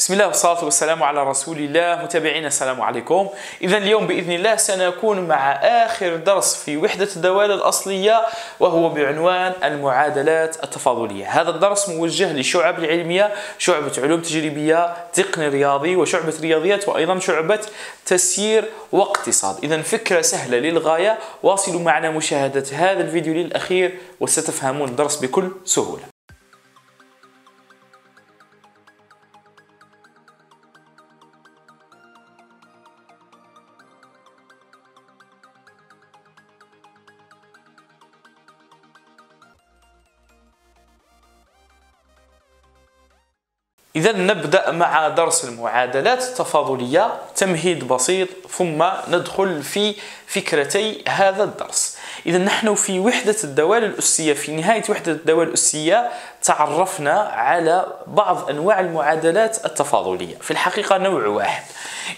بسم الله والصلاة والسلام على رسول الله. متابعينا السلام عليكم. إذا اليوم بإذن الله سنكون مع آخر درس في وحدة الدوال الأصلية وهو بعنوان المعادلات التفاضلية. هذا الدرس موجه للشعب العلمية شعبة علوم تجريبية تقني رياضي وشعبة رياضيات وأيضا شعبة تسيير واقتصاد. إذا فكرة سهلة للغاية. واصلوا معنا مشاهدة هذا الفيديو للأخير وستفهمون الدرس بكل سهولة. إذا نبدأ مع درس المعادلات التفاضلية تمهيد بسيط ثم ندخل في فكرتي هذا الدرس. إذا نحن في وحدة الدوال الأسية في نهاية وحدة الدوال الأسية تعرفنا على بعض أنواع المعادلات التفاضلية. في الحقيقة نوع واحد.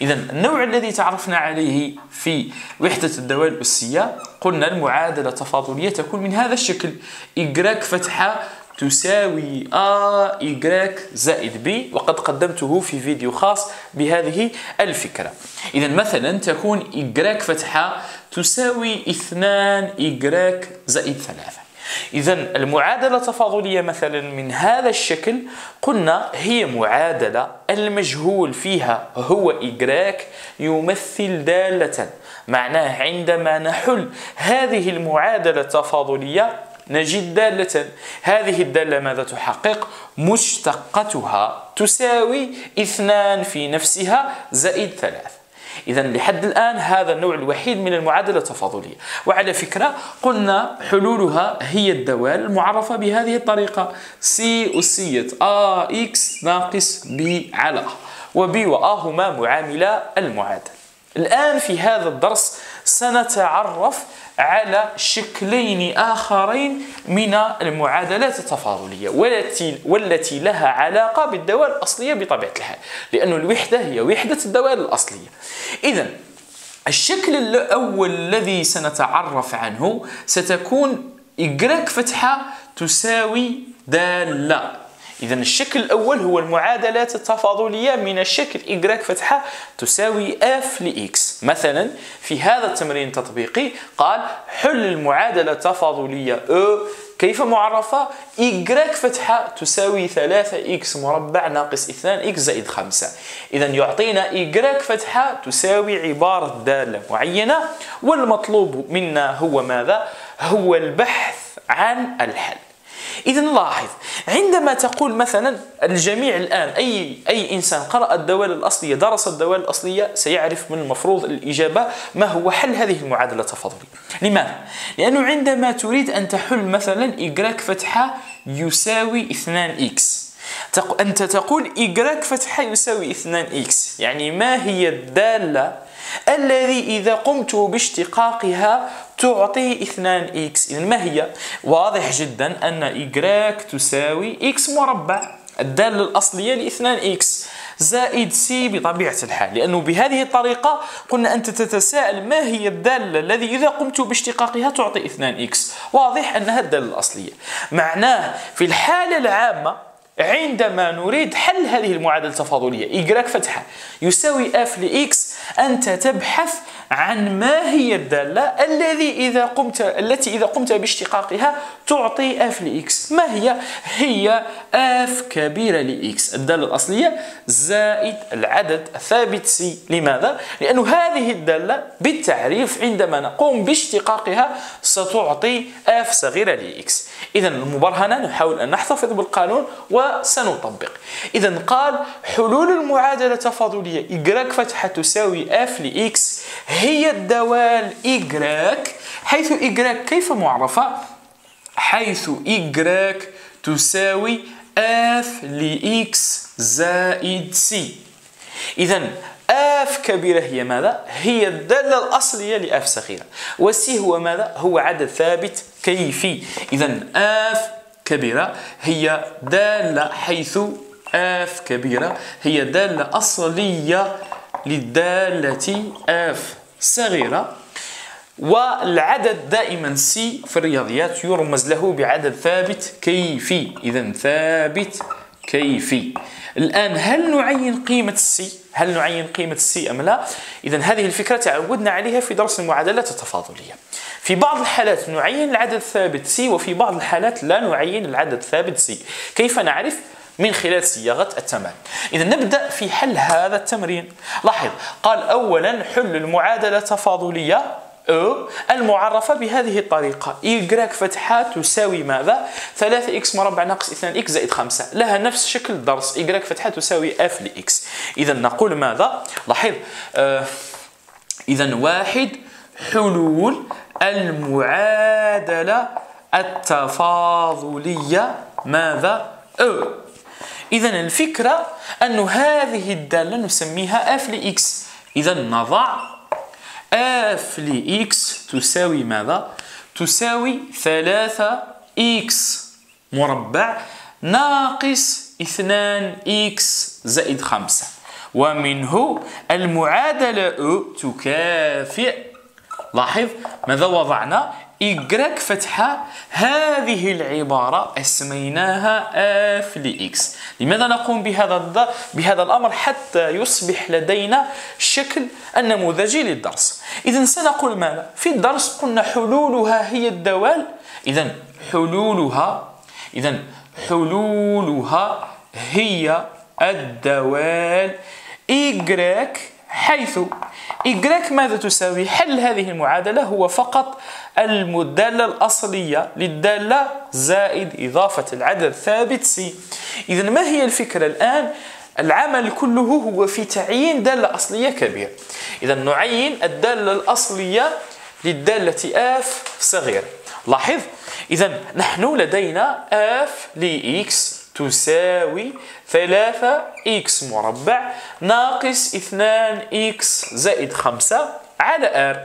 إذا النوع الذي تعرفنا عليه في وحدة الدوال الأسية قلنا المعادلة التفاضلية تكون من هذا الشكل. Y فتحة تساوي A Y زائد B وقد قدمته في فيديو خاص بهذه الفكرة. إذا مثلا تكون Y فتحة تساوي 2 Y زائد 3 إذا المعادلة التفاضلية مثلا من هذا الشكل قلنا هي معادلة المجهول فيها هو Y يمثل دالة. معناه عندما نحل هذه المعادلة التفاضلية نجد دالة. هذه الدالة ماذا تحقق؟ مشتقتها تساوي اثنان في نفسها زائد ثلاث. إذا لحد الآن هذا النوع الوحيد من المعادلة التفاضلية. وعلى فكرة قلنا حلولها هي الدوال المعرفة بهذه الطريقة. c أسية a x ناقص b على وبي وآ هما معاملا المعادلة. الآن في هذا الدرس سنتعرف على شكلين آخرين من المعادلات التفاضلية والتي, والتي لها علاقة بالدوال الأصلية بطبيعة الحال لأن الوحدة هي وحدة الدوال الأصلية. إذا الشكل الأول الذي سنتعرف عنه ستكون y فتحة تساوي دالة. إذا الشكل الأول هو المعادلات التفاضلية من الشكل y فتحة تساوي f ل x مثلا في هذا التمرين التطبيقي قال حل المعادلة التفاضلية E كيف معرفة؟ y فتحة تساوي 3x مربع ناقص 2x زائد 5 إذا يعطينا y فتحة تساوي عبارة دالة معينة والمطلوب منا هو ماذا؟ هو البحث عن الحل إذا لاحظ عندما تقول مثلا الجميع الآن أي أي إنسان قرأ الدوال الأصلية درس الدوال الأصلية سيعرف من المفروض الإجابة ما هو حل هذه المعادلة التفاضلية لماذا؟ لأنه عندما تريد أن تحل مثلا y فتحة يساوي 2x أنت تقول y فتحة يساوي 2x يعني ما هي الدالة الذي إذا قمت باشتقاقها تعطي 2x إذا ما هي؟ واضح جدا أن y تساوي x مربع. الدالة الأصلية ل 2x زائد سي بطبيعة الحال. لأنه بهذه الطريقة قلنا أنت تتساءل ما هي الدالة الذي إذا قمت باشتقاقها تعطي 2x واضح أنها الدالة الأصلية. معناه في الحالة العامة عندما نريد حل هذه المعادلة التفاضلية y فتحة يساوي f ل x. أنت تبحث عن ما هي الدالة الذي إذا قمت التي إذا قمت باشتقاقها تعطي f لx ما هي؟ هي f كبيرة لx الدالة الأصلية زائد العدد الثابت c. لماذا؟ لأن هذه الدالة بالتعريف عندما نقوم باشتقاقها ستعطي f صغيرة لx إذا المبرهنة نحاول أن نحتفظ بالقانون وسنطبق إذا قال حلول المعادلة التفاضلية y فتحة تساوي f لx هي الدوال y حيث y كيف معرفة؟ حيث y تساوي f لx زائد c إذا f كبيرة هي ماذا؟ هي الدالة الأصلية لf صغيرة وسي هو ماذا؟ هو عدد ثابت كيفي إذا f كبيرة هي دالة حيث f كبيرة هي دالة أصلية للدالة f صغيرة والعدد دائما سي في الرياضيات يرمز له بعدد ثابت كيفي إذا ثابت كيفي الآن هل نعين قيمة السي؟ هل نعين قيمة السي أم لا؟ إذا هذه الفكرة تعودنا عليها في درس المعادلات التفاضلية في بعض الحالات نعين العدد الثابت سي وفي بعض الحالات لا نعين العدد الثابت سي كيف نعرف؟ من خلال صياغة التمارين إذا نبدأ في حل هذا التمرين. لاحظ قال أولا حل المعادلة التفاضلية أو المعرفة بهذه الطريقة. Y فتحة تساوي ماذا؟ 3x مربع ناقص 2x زائد 5 لها نفس شكل الدرس y فتحة تساوي f ل x إذا نقول ماذا؟ لاحظ آه إذا واحد حلول المعادلة التفاضلية. ماذا؟ أو إذا الفكرة أن هذه الدالة نسميها f لx إذا نضع f لx تساوي ماذا؟ تساوي ثلاثة x. مربع ناقص اثنان x زائد خمسة. ومنه المعادلة O تكافئ لاحظ ماذا وضعنا؟ Y فتحة هذه العبارة أسميناها f لx لماذا نقوم بهذا بهذا الأمر حتى يصبح لدينا الشكل النموذجي للدرس؟ إذا سنقول ماذا؟ في الدرس قلنا حلولها هي الدوال. إذا حلولها إذا حلولها هي الدوال y حيث y ماذا تساوي؟ حل هذه المعادلة هو فقط الدالة الأصلية للدالة زائد إضافة العدد الثابت c. إذا ما هي الفكرة الآن؟ العمل كله هو في تعيين دالة أصلية كبيرة. إذا نعين الدالة الأصلية للدالة f صغيرة. لاحظ؟ إذا نحن لدينا f ل x تساوي ثلاثة x مربع ناقص اثنان x زائد خمسة على R.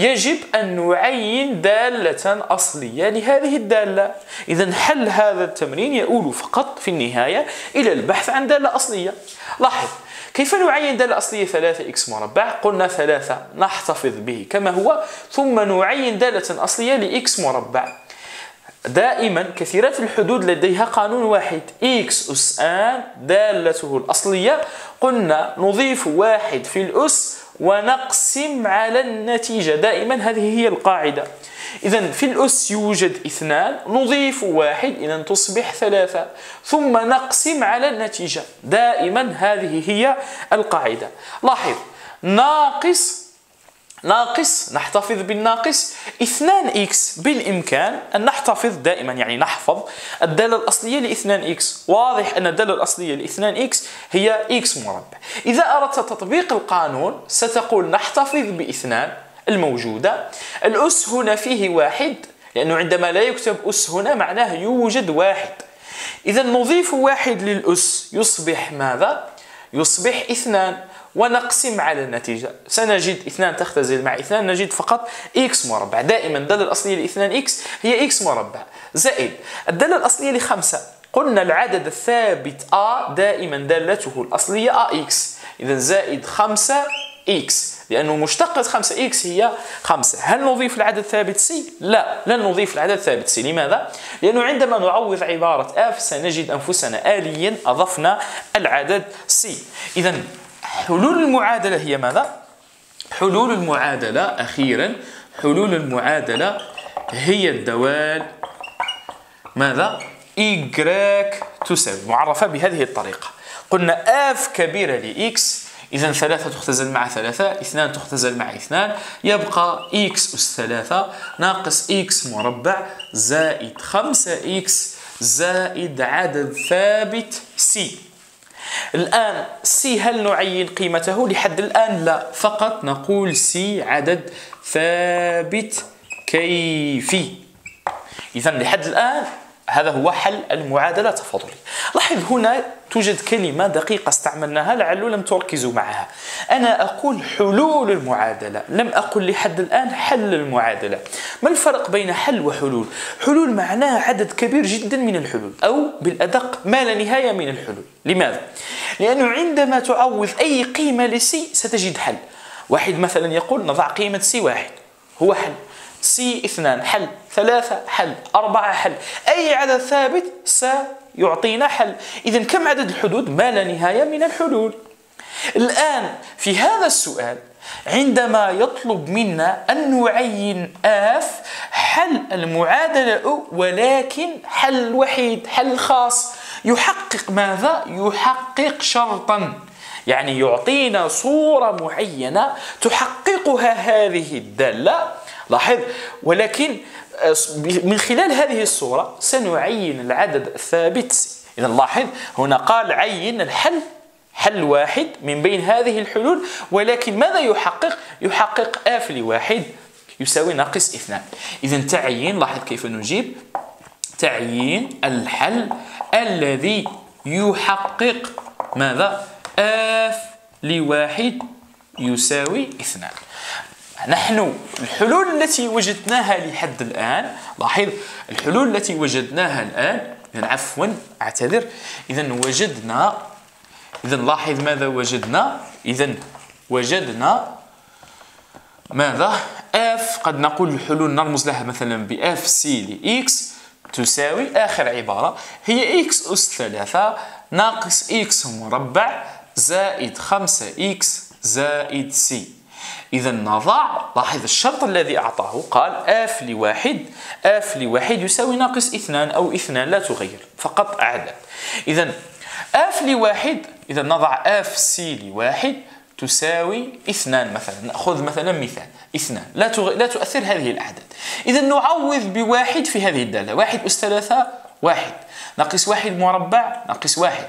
يجب أن نعين دالة أصلية لهذه الدالة. إذا حل هذا التمرين يؤول فقط في النهاية إلى البحث عن دالة أصلية. لاحظ كيف نعين دالة أصلية 3x مربع؟ قلنا ثلاثة نحتفظ به كما هو ثم نعين دالة أصلية لx مربع. دائما كثيرات الحدود لديها قانون واحد x أس آن دالته الأصلية. قلنا نضيف واحد في الأس ونقسم على النتيجة. دائما هذه هي القاعدة. إذا في الأس يوجد اثنان نضيف واحد إذا تصبح ثلاثة. ثم نقسم على النتيجة. دائما هذه هي القاعدة. لاحظ ناقص ناقص نحتفظ بالناقص. 2x بالإمكان أن نحتفظ دائما يعني نحفظ الدالة الأصلية ل 2x واضح أن الدالة الأصلية ل 2x هي x مربع. إذا أردت تطبيق القانون ستقول نحتفظ بإثنان الموجودة. الأس هنا فيه واحد لأنه عندما لا يكتب أس هنا معناه يوجد واحد. إذا نضيف واحد للأس يصبح ماذا؟ يصبح اثنان. ونقسم على النتيجة. سنجد اثنان تختزل مع اثنان نجد فقط x مربع. دائما الدالة الأصلية لاثنان x هي x مربع. زائد الدالة الأصلية لخمسة قلنا العدد الثابت a دائما دالته الأصلية ax إذا زائد 5 x لأنه مشتقة 5x هي 5 هل نضيف العدد الثابت c؟ لا لن نضيف العدد الثابت c لماذا؟ لأنه عندما نعوض عبارة f سنجد أنفسنا آليا أضفنا العدد c إذا حلول المعادلة هي ماذا؟ حلول المعادلة أخيرا حلول المعادلة هي الدوال ماذا؟ y تساوي معرفة بهذه الطريقة قلنا f كبيرة ل x إذا ثلاثة تختزل مع ثلاثة اثنان تختزل مع اثنان يبقى x أس ثلاثة ناقص x مربع زائد خمسة x زائد عدد ثابت c الآن سي هل نعين قيمته؟ لحد الآن لا. فقط نقول سي عدد ثابت كيفي. إذا لحد الآن هذا هو حل المعادلة التفاضلية لاحظ هنا توجد كلمة دقيقة استعملناها لعله لم تركزوا معها. أنا أقول حلول المعادلة لم أقل لحد الآن حل المعادلة. ما الفرق بين حل وحلول؟ حلول معناها عدد كبير جدا من الحلول أو بالأدق ما لا نهاية من الحلول. لماذا؟ لأنه عندما تعوض أي قيمة لسي ستجد حل. واحد مثلا يقول نضع قيمة سي واحد هو حل. سي اثنان حل. ثلاثة حل. أربعة حل. أي عدد ثابت سيعطينا حل. إذا كم عدد الحدود؟ ما لا نهاية من الحلول الآن في هذا السؤال عندما يطلب منا أن نعين آف حل المعادلة ولكن حل وحيد حل خاص. يحقق ماذا؟ يحقق شرطا. يعني يعطينا صورة معينة تحققها هذه الدالة. لاحظ؟ ولكن آه، من خلال هذه الصورة سنعين العدد الثابت. إذا لاحظ هنا قال عين الحل حل واحد من بين هذه الحلول ولكن ماذا يحقق؟ يحقق آف لواحد يساوي ناقص اثنان. إذا تعيين لاحظ كيف نجيب؟ تعيين الحل الذي يحقق ماذا؟ آف لواحد يساوي اثنان. نحن الحلول التي وجدناها لحد الآن لاحظ الحلول التي وجدناها الآن عفوا أعتذر إذا وجدنا إذا لاحظ ماذا وجدنا إذا وجدنا ماذا؟ f قد نقول الحلول نرمز لها مثلا ب f c ل x تساوي آخر عبارة هي x أس ثلاثة ناقص x مربع زائد خمسة إكس زائد سي إذا نضع لاحظ الشرط الذي أعطاه قال f لواحد f لواحد يساوي ناقص اثنان أو اثنان لا تغير فقط أعداد. إذا f لواحد إذا نضع f c لواحد تساوي اثنان مثلا نأخذ مثلا مثال اثنان لا, تغ... لا تؤثر هذه الأعداد. إذا نعوض بواحد في هذه الدالة واحد أس ثلاثة واحد. ناقص واحد مربع ناقص واحد.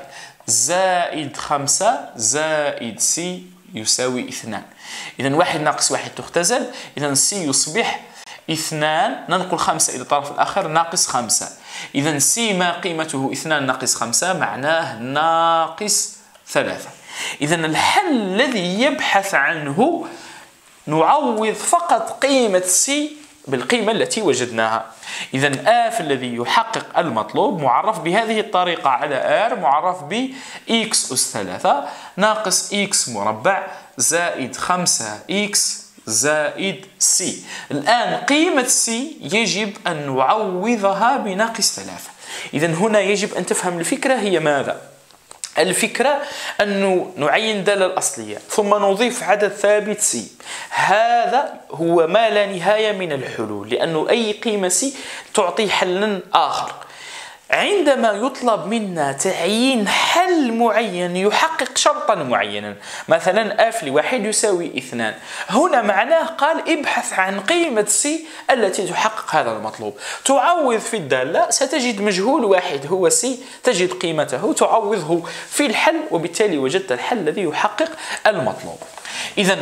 زائد خمسة زائد سي يساوي اثنان. إذا واحد ناقص واحد تختزل إذا سي يصبح اثنان. ننقل خمسة إلى الطرف الآخر ناقص خمسة. إذا سي ما قيمته اثنان ناقص خمسة معناه ناقص ثلاثة. إذا الحل الذي يبحث عنه نعوض فقط قيمة سي بالقيمة التي وجدناها. إذا f الذي يحقق المطلوب معرف بهذه الطريقة على R معرف ب x أس ثلاثة ناقص x مربع زائد خمسة x زائد c. الآن قيمة سي يجب أن نعوضها بناقص ثلاثة. إذا هنا يجب أن تفهم الفكرة هي ماذا؟ الفكرة أنه نعين دالة الأصلية ثم نضيف عدد ثابت سي هذا هو ما لا نهاية من الحلول لأنه أي قيمة سي تعطي حلا آخر. عندما يطلب منا تعيين حل معين يحقق شرطا معينا. مثلا f لواحد يساوي اثنان. هنا معناه قال ابحث عن قيمة سي التي تحقق هذا المطلوب. تعوض في الدالة ستجد مجهول واحد هو سي تجد قيمته تعوضه في الحل وبالتالي وجدت الحل الذي يحقق المطلوب. إذا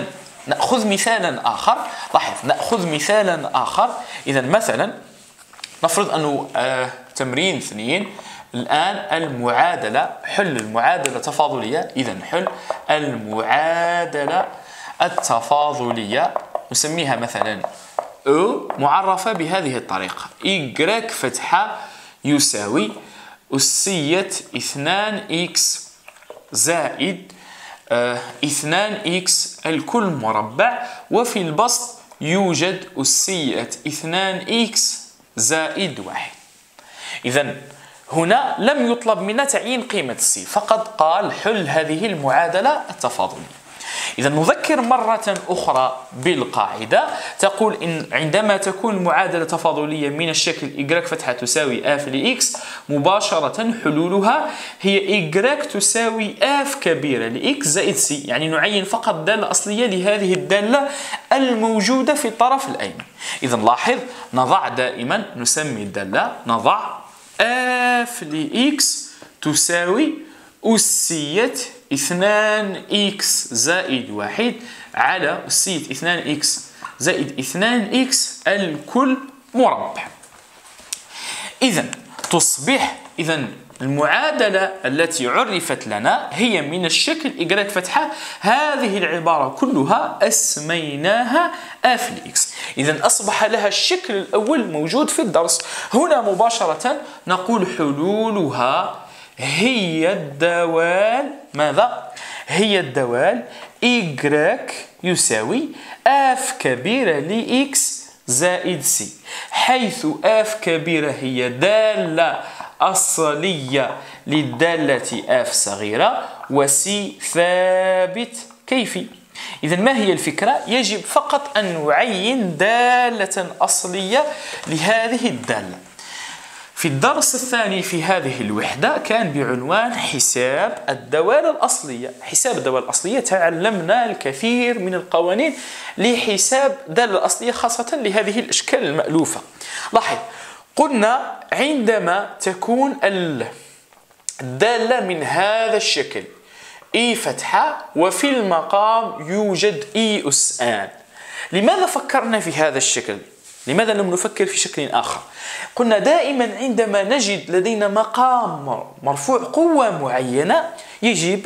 نأخذ مثالا آخر. لاحظ نأخذ مثالا آخر. إذا مثلا نفرض أنه آه تمرين اثنين. الآن المعادلة حل المعادلة التفاضلية إذا حل المعادلة التفاضلية. نسميها مثلا أو معرفة بهذه الطريقة. Y فتحة يساوي أسية 2x زائد آه 2x الكل مربع. وفي البسط يوجد أسية 2x زائد واحد. إذا هنا لم يطلب منا تعيين قيمة السي فقط قال حل هذه المعادلة التفاضلية. إذا نذكر مرة أخرى بالقاعدة تقول إن عندما تكون المعادلة تفاضلية من الشكل y فتحة تساوي f لx مباشرة حلولها هي y تساوي f كبيرة لx زائد c. يعني نعين فقط دالة أصلية لهذه الدالة الموجودة في الطرف الأيمن. إذا لاحظ نضع دائما نسمي الدالة نضع f لx تساوي أسية 2x زائد واحد على أسية 2x زائد 2x الكل مربع. إذا تصبح إذا المعادلة التي عرفت لنا هي من الشكل y فتحة. هذه العبارة كلها أسميناها f لx إذا أصبح لها الشكل الأول موجود في الدرس. هنا مباشرة نقول حلولها هي الدوال. ماذا؟ هي الدوال y يساوي f كبيرة ل x زائد سي حيث آف كبيرة هي دالة أصلية للدالة آف صغيرة وسي ثابت كيفي. إذا ما هي الفكرة؟ يجب فقط أن نعين دالة أصلية لهذه الدالة. في الدرس الثاني في هذه الوحدة كان بعنوان حساب الدوال الأصلية. حساب الدوال الأصلية تعلمنا الكثير من القوانين لحساب الدالة الأصلية خاصة لهذه الأشكال المألوفة. لاحظ قلنا عندما تكون الدالة من هذا الشكل إي فتحة وفي المقام يوجد إي أس آن لماذا فكرنا في هذا الشكل؟ لماذا لم نفكر في شكل آخر؟ قلنا دائما عندما نجد لدينا مقام مرفوع قوة معينة يجب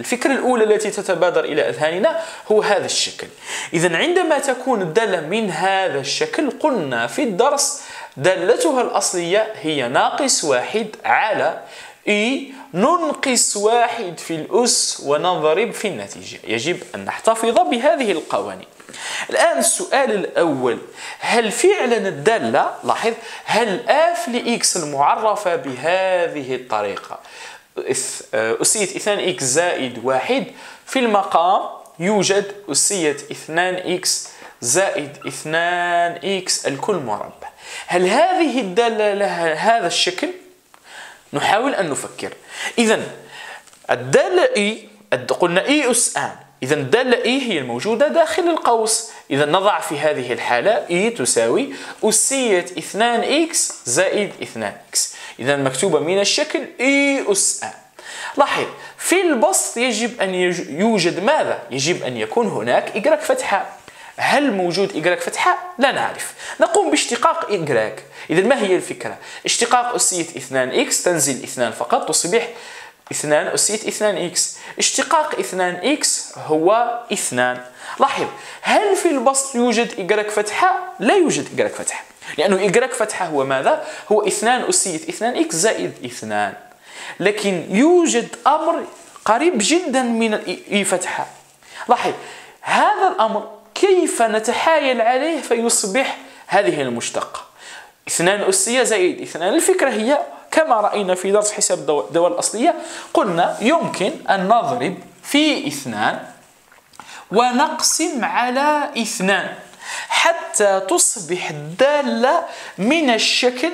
الفكرة الأولى التي تتبادر إلى أذهاننا هو هذا الشكل إذا عندما تكون الدالة من هذا الشكل قلنا في الدرس دالتها الأصلية هي ناقص واحد على إي ننقص واحد في الأس ونضرب في النتيجة. يجب أن نحتفظ بهذه القوانين. الآن السؤال الأول هل فعلا الدالة لاحظ هل اف لإكس المعرفة بهذه الطريقة؟ أسية 2 إكس زائد واحد في المقام يوجد أسية 2 إكس زائد 2 إكس الكل مربع. هل هذه الدالة لها هذا الشكل؟ نحاول أن نفكر. إذا الدالة إي قلنا إي أس آن. إذا الدالة إي هي الموجودة داخل القوس. إذا نضع في هذه الحالة إي تساوي أسية 2 إكس زائد 2 إكس. إذا مكتوبة من الشكل إي أس آن. لاحظ في البسط يجب أن يوجد ماذا؟ يجب أن يكون هناك إجراك فتحة. هل موجود إجراك فتحة؟ لا نعرف نقوم باشتقاق إجراك إذا ما هي الفكرة؟ اشتقاق أسية 2 إكس تنزل 2 فقط تصبح 2 أسية 2 إكس اشتقاق 2 إكس هو 2 لاحظ هل في البسط يوجد إجراك فتحة؟ لا يوجد إجراك فتحة لأنه إجراك فتحة هو ماذا؟ هو 2 أسية 2 إكس زائد 2 لكن يوجد أمر قريب جدا من الإي فتحة لاحظ هذا الأمر كيف نتحايل عليه فيصبح هذه المشتقة. اثنان أسية زائد اثنان الفكرة هي كما رأينا في درس حساب الدول الأصلية قلنا يمكن أن نضرب في اثنان ونقسم على اثنان. حتى تصبح الدالة من الشكل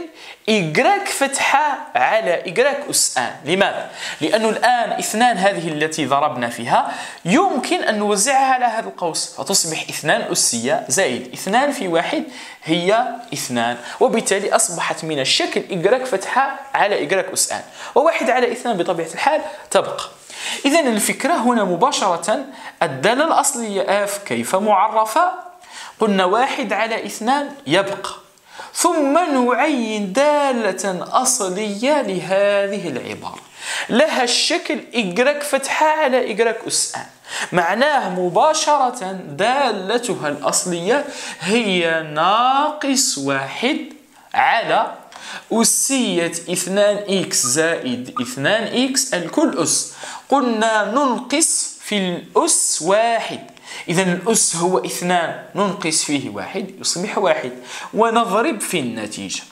إجراك فتحة على إجراك أس آن لماذا؟ لأنه الآن إثنان هذه التي ضربنا فيها يمكن أن نوزعها على هذا القوس فتصبح إثنان أسية زائد إثنان في واحد هي إثنان وبالتالي أصبحت من الشكل إجراك فتحة على إجراك أس آن وواحد على إثنان بطبيعة الحال تبقى إذا الفكرة هنا مباشرة الدالة الأصلية اف كيف معرفة؟ قلنا واحد على اثنان يبقى. ثم نعين دالة أصلية لهذه العبارة. لها الشكل إجراك فتحة على إجراك أس آن معناه مباشرة دالتها الأصلية هي ناقص واحد على أسية اثنان إكس زائد اثنان إكس الكل أس. قلنا ننقص في الأس واحد. إذا الأس هو إثنان ننقص فيه واحد يصبح واحد. ونضرب في النتيجة.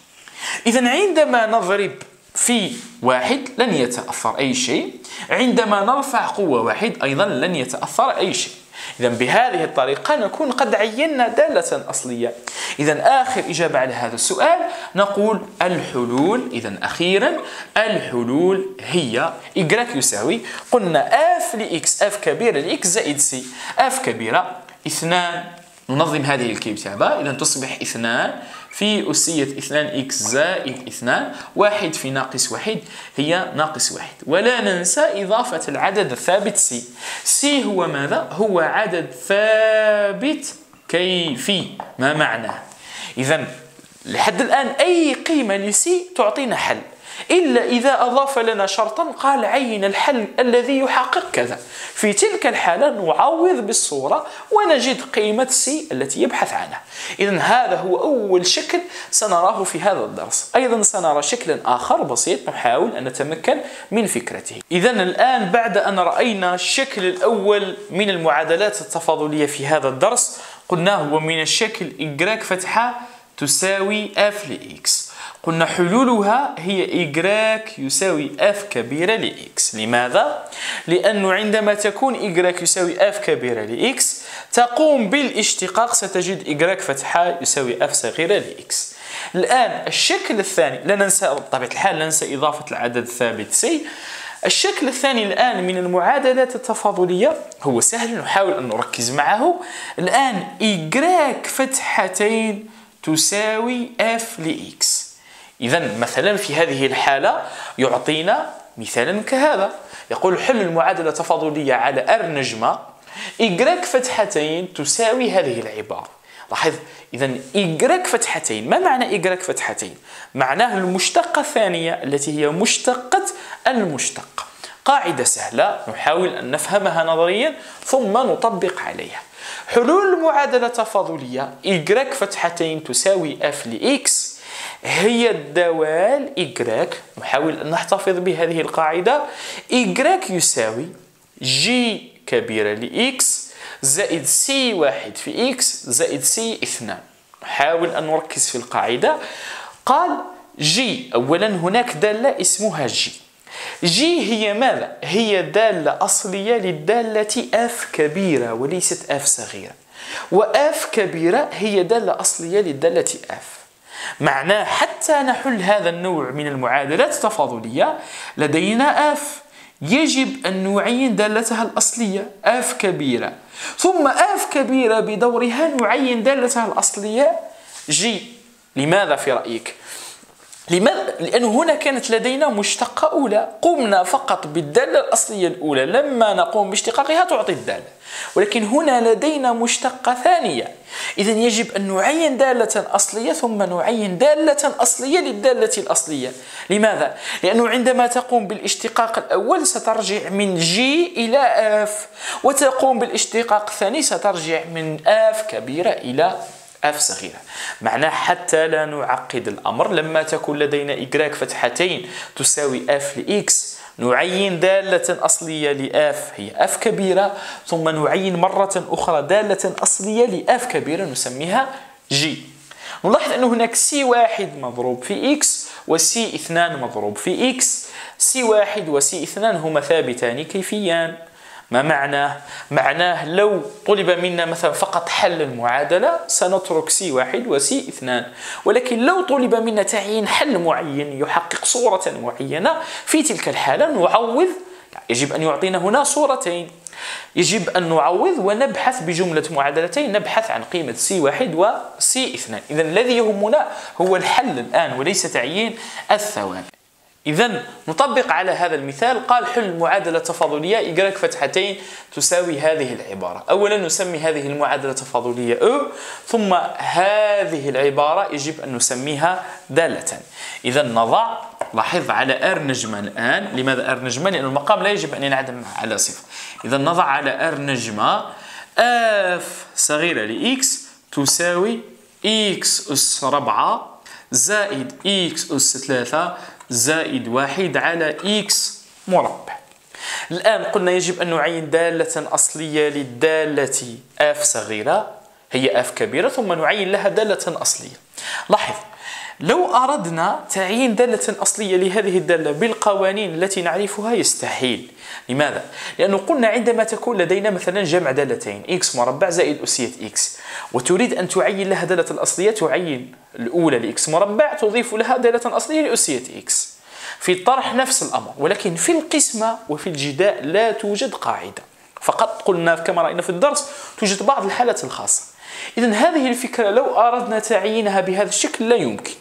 إذا عندما نضرب في واحد لن يتأثر أي شيء. عندما نرفع قوة واحد أيضا لن يتأثر أي شيء. إذا بهذه الطريقة نكون قد عينا دالة أصلية. إذا آخر إجابة على هذا السؤال نقول الحلول. إذا أخيرا الحلول هي إجراك يساوي قلنا اف لإكس اف كبيرة لإكس زائد سي اف كبيرة اثنان. ننظم هذه الكتابة إذا تصبح اثنان في أسية اثنان إكس زائد اثنان واحد في ناقص واحد هي ناقص واحد ولا ننسى إضافة العدد الثابت سي سي هو ماذا؟ هو عدد ثابت كيفي ما معناه؟ إذا لحد الآن أي قيمة لسي تعطينا حل إلا إذا أضاف لنا شرطا قال عين الحل الذي يحقق كذا. في تلك الحالة نعوض بالصورة ونجد قيمة سي التي يبحث عنها. إذا هذا هو أول شكل سنراه في هذا الدرس. أيضا سنرى شكلا آخر بسيط نحاول أن نتمكن من فكرته. إذا الآن بعد أن رأينا الشكل الأول من المعادلات التفاضلية في هذا الدرس قلنا هو من الشكل y فتحة تساوي f لx قلنا حلولها هي y يساوي f كبيرة لx لماذا؟ لأنه عندما تكون y يساوي f كبيرة لx تقوم بالاشتقاق ستجد y فتحة يساوي f صغيرة لx الآن الشكل الثاني لا ننسى بطبيعة الحال لا ننسى إضافة العدد الثابت c. الشكل الثاني الآن من المعادلات التفاضلية هو سهل نحاول أن نركز معه. الآن y فتحتين تساوي f لx إذا مثلا في هذه الحالة يعطينا مثالا كهذا. يقول حل المعادلة التفاضلية على r نجمة y فتحتين تساوي هذه العبارة. لاحظ إذا y فتحتين ما معنى y فتحتين؟ معناه المشتقة الثانية التي هي مشتقة المشتق قاعدة سهلة نحاول أن نفهمها نظريا ثم نطبق عليها. حلول المعادلة التفاضلية y فتحتين تساوي f لx هي الدوال y نحاول أن نحتفظ بهذه القاعدة y يساوي g كبيرة لx زائد سي واحد في إكس زائد سي اثنان. نحاول أن نركز في القاعدة. قال جي أولا هناك دالة اسمها جي جي هي ماذا؟ هي دالة أصلية للدالة اف كبيرة وليست اف صغيرة. واف كبيرة هي دالة أصلية للدالة اف معناه حتى نحل هذا النوع من المعادلات التفاضلية لدينا اف يجب أن نعين دالتها الأصلية اف كبيرة. ثم اف كبيرة بدورها نعين دالتها الأصلية. جي لماذا في رأيك؟ لماذا؟ لأن هنا كانت لدينا مشتقة أولى. قمنا فقط بالدالة الأصلية الأولى. لما نقوم باشتقاقها تعطي الدالة. ولكن هنا لدينا مشتقة ثانية. إذا يجب أن نعين دالة أصلية ثم نعين دالة أصلية للدالة الأصلية. لماذا؟ لأنه عندما تقوم بالاشتقاق الأول سترجع من جي إلى اف وتقوم بالاشتقاق الثاني سترجع من اف كبيرة إلى اف صغيرة. معناه حتى لا نعقد الأمر لما تكون لدينا y فتحتين تساوي f لx نعين دالة أصلية لاف هي اف كبيرة ثم نعين مرة أخرى دالة أصلية لاف كبيرة نسميها جي نلاحظ أن هناك سي واحد مضروب في إكس وسي اثنان مضروب في إكس سي واحد وسي اثنان هما ثابتان كيفيان. ما معناه؟ معناه لو طلب منا مثلا فقط حل المعادلة سنترك سي واحد وسي اثنان. ولكن لو طلب منا تعيين حل معين يحقق صورة معينة في تلك الحالة نعوض. يجب أن يعطينا هنا صورتين. يجب أن نعوض ونبحث بجملة معادلتين نبحث عن قيمة سي واحد وسي اثنان. إذا الذي يهمنا هو الحل الآن وليس تعيين الثوابت إذا نطبق على هذا المثال. قال حل معادلة تفاضلية y فتحتين تساوي هذه العبارة. أولا نسمي هذه المعادلة التفاضلية E ثم هذه العبارة يجب أن نسميها دالة. إذا نضع لاحظ على R نجمة الآن. لماذا R نجمة؟ لأن المقام لا يجب أن ينعدم على صفر. إذا نضع على R نجمة F صغيرة ل X تساوي X أس 4 زائد X أس 3 زائد واحد على إكس مربع. الآن قلنا يجب أن نعين دالة أصلية للدالة f صغيرة هي f كبيرة ثم نعين لها دالة أصلية. لاحظ لو أردنا تعيين دالة أصلية لهذه الدالة بالقوانين التي نعرفها يستحيل. لماذا؟ لأنه قلنا عندما تكون لدينا مثلا جمع دالتين x مربع زائد أسية x وتريد أن تعين لها دالة الأصلية تعين الأولى لإكس مربع تضيف لها دالة أصلية لأسية إكس. في الطرح نفس الأمر ولكن في القسمة وفي الجداء لا توجد قاعدة. فقط قلنا كما رأينا في الدرس توجد بعض الحالات الخاصة. إذا هذه الفكرة لو أردنا تعيينها بهذا الشكل لا يمكن.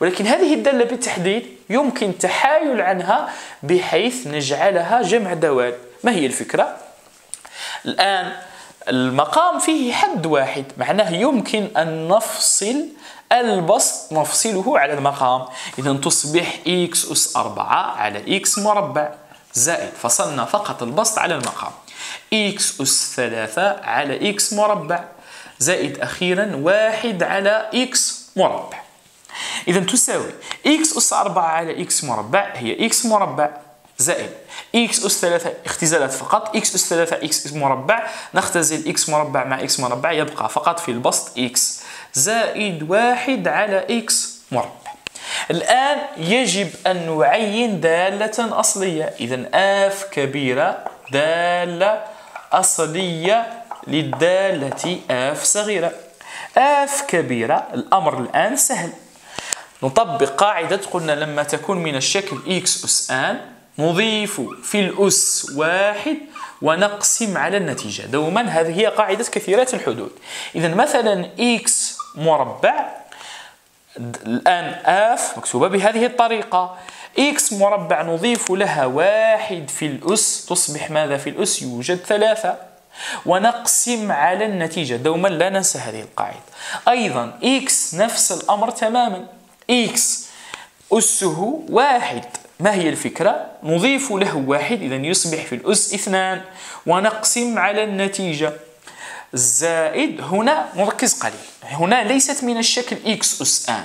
ولكن هذه الدالة بالتحديد يمكن التحايل عنها بحيث نجعلها جمع دوال. ما هي الفكرة؟ الآن المقام فيه حد واحد معناه يمكن أن نفصل البسط نفصله على المقام. إذا تصبح x أس 4 على x مربع زائد فصلنا فقط البسط على المقام. x أس 3 على x مربع زائد أخيرا واحد على x مربع. إذا تساوي x أس 4 على x مربع هي x مربع زائد إكس أس 3 اختزالات فقط إكس أس 3 إكس مربع نختزل إكس مربع مع إكس مربع يبقى فقط في البسط إكس زائد واحد على إكس مربع. الآن يجب أن نعين دالة أصلية. إذا اف كبيرة دالة أصلية للدالة اف صغيرة. اف كبيرة الأمر الآن سهل. نطبق قاعدة قلنا لما تكون من الشكل إكس أس آن نضيف في الأس واحد ونقسم على النتيجة. دوما هذه هي قاعدة كثيرات الحدود. إذا مثلا إكس مربع الآن اف مكتوبة بهذه الطريقة. إكس مربع نضيف لها واحد في الأس تصبح ماذا في الأس؟ يوجد ثلاثة. ونقسم على النتيجة. دوما لا ننسى هذه القاعدة. أيضا إكس نفس الأمر تماما. إكس أسه واحد. ما هي الفكرة؟ نضيف له واحد إذا يصبح في الأس اثنان. ونقسم على النتيجة. زائد هنا نركز قليل. هنا ليست من الشكل x أس آن.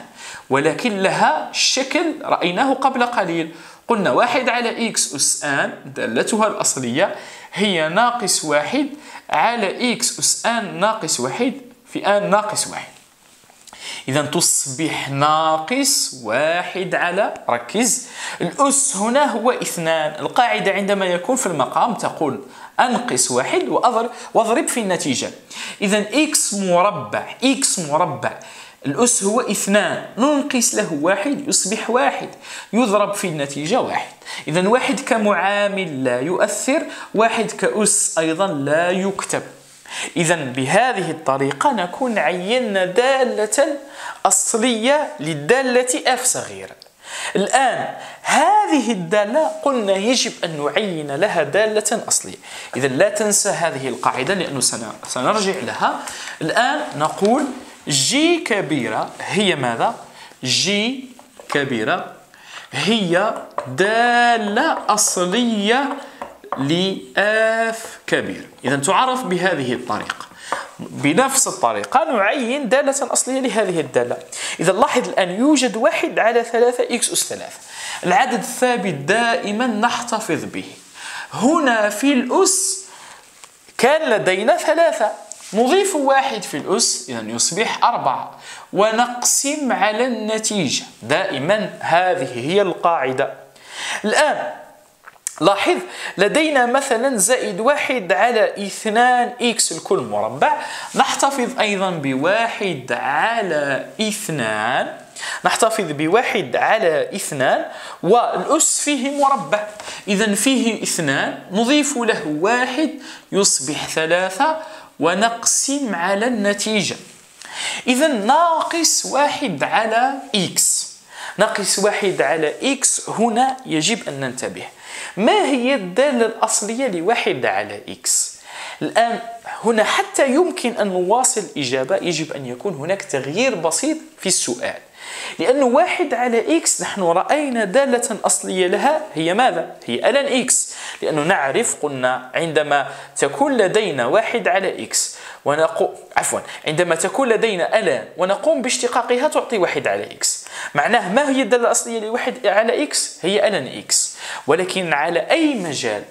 ولكن لها شكل رأيناه قبل قليل. قلنا واحد على x أس آن دالتها الأصلية هي ناقص واحد على x أس n ناقص واحد في n ناقص واحد. إذا تصبح ناقص واحد على ركز. الأس هنا هو إثنان. القاعدة عندما يكون في المقام تقول أنقص واحد وأضرب في النتيجة. إذا إكس مربع إكس مربع. الأس هو إثنان. ننقص له واحد يصبح واحد. يضرب في النتيجة واحد. إذا واحد كمعامل لا يؤثر واحد كأس أيضا لا يكتب. إذا بهذه الطريقة نكون عينا دالة أصلية للدالة F صغيرة. الآن هذه الدالة قلنا يجب أن نعين لها دالة أصلية. إذا لا تنسى هذه القاعدة لأنه سنرجع لها. الآن نقول جي كبيرة هي ماذا؟ جي كبيرة هي دالة أصلية لآف كبير. إذا تعرف بهذه الطريقة. بنفس الطريقة نعين دالة أصلية لهذه الدالة. إذا لاحظ الآن يوجد واحد على ثلاثة إكس أس ثلاثة. العدد الثابت دائما نحتفظ به. هنا في الأس كان لدينا ثلاثة. نضيف واحد في الأس إذا يصبح أربعة. ونقسم على النتيجة. دائما هذه هي القاعدة. الآن لاحظ لدينا مثلا زائد واحد على اثنان إكس الكل مربع. نحتفظ أيضا بواحد على اثنان. نحتفظ بواحد على اثنان والأس فيه مربع. إذا فيه اثنان نضيف له واحد يصبح ثلاثة ونقسم على النتيجة. إذا ناقص واحد على إكس. ناقص واحد على إكس هنا يجب أن ننتبه. ما هي الدالة الأصلية لواحد على x الآن هنا حتى يمكن أن نواصل الإجابة يجب أن يكون هناك تغيير بسيط في السؤال. لأنه واحد على x نحن رأينا دالة أصلية لها هي ماذا؟ هي ln x لأنه نعرف قلنا عندما تكون لدينا واحد على x ونقوم عفوا عندما تكون لدينا ln ونقوم باشتقاقها تعطي واحد على x معناه ما هي الدالة الأصلية لواحد على x؟ هي ln x ولكن على أي مجال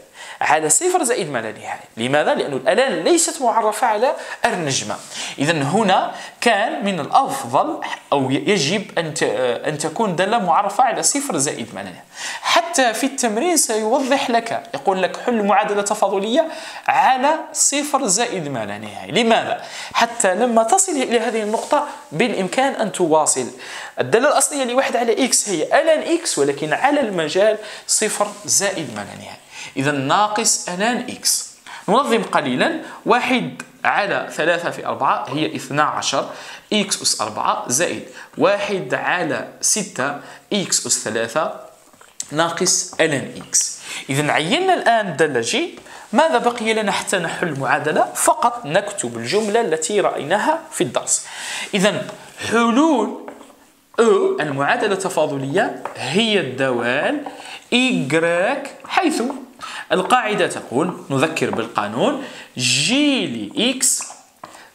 على صفر زائد ما لا نهاية. لماذا؟ لأن ال ln ليست معرفة على النجمة. إذا هنا كان من الأفضل أو يجب أن أن تكون دالة معرفة على صفر زائد ما لا نهاية. حتى في التمرين سيوضح لك يقول لك حل معادلة تفاضلية على صفر زائد ما لا نهاية. لماذا؟ حتى لما تصل إلى هذه النقطة بالإمكان أن تواصل. الدالة الأصلية لواحد على x هي ln x ولكن على المجال صفر زائد ما لا نهاية. إذا ناقص ln x. ننظم قليلا. واحد على ثلاثة في أربعة هي اثنا عشر. x أس أربعة زائد واحد على ستة. x أس ثلاثة ناقص ln x. إذا عينا الآن دالة جي. ماذا بقي لنا حتى نحل المعادلة؟ فقط نكتب الجملة التي رأيناها في الدرس. إذا حلول أو المعادلة التفاضلية هي الدوال إيكغيك حيث القاعدة تقول نذكر بالقانون g ل x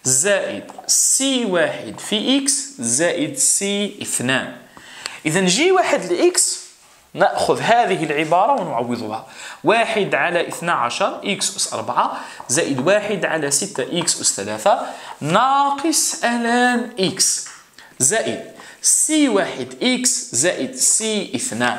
زائد سي واحد في إكس زائد سي اثنان. إذا g واحد ل x نأخذ هذه العبارة ونعوضها. واحد على اثنى عشر x أس أربعة زائد واحد على ستة x أس ثلاثة ناقص ln x زائد c واحد x زائد c اثنان.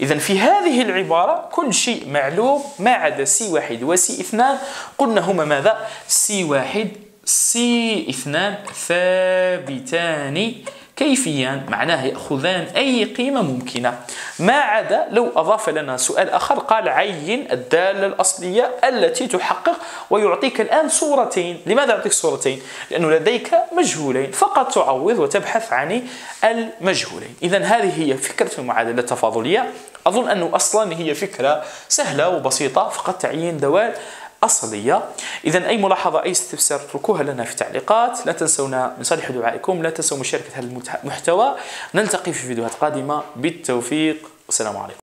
إذا في هذه العبارة كل شيء معلوم ما عدا سي واحد وسي اثنان قلنا هما ماذا؟ سي واحد سي اثنان ثابتان كيفيا معناه يأخذان أي قيمة ممكنة. ما عدا لو أضاف لنا سؤال آخر قال عين الدالة الأصلية التي تحقق ويعطيك الآن صورتين. لماذا يعطيك صورتين؟ لأنه لديك مجهولين. فقط تعوض وتبحث عن المجهولين. إذا هذه هي فكرة المعادلة التفاضلية. أظن أنه أصلا هي فكرة سهلة وبسيطة. فقط تعيين دوال أصلية إذا أي ملاحظة أي استفسار اتركوها لنا في التعليقات لا تنسونا من صالح دعائكم. لا تنسوا مشاركة هذا المحتوى. نلتقي في فيديوهات قادمة. بالتوفيق. والسلام عليكم.